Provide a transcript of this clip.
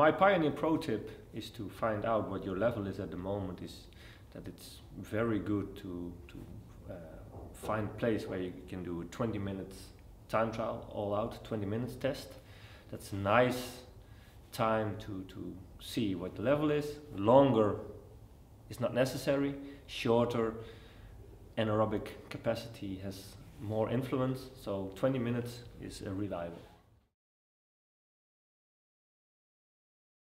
my pioneer pro tip is to find out what your level is at the moment. Is that it's very good to to uh, find place where you can do a 20 minutes time trial, all out 20 minutes test. That's a nice time to to see what the level is. Longer is not necessary. Shorter anaerobic capacity has more influence. So 20 minutes is uh, reliable.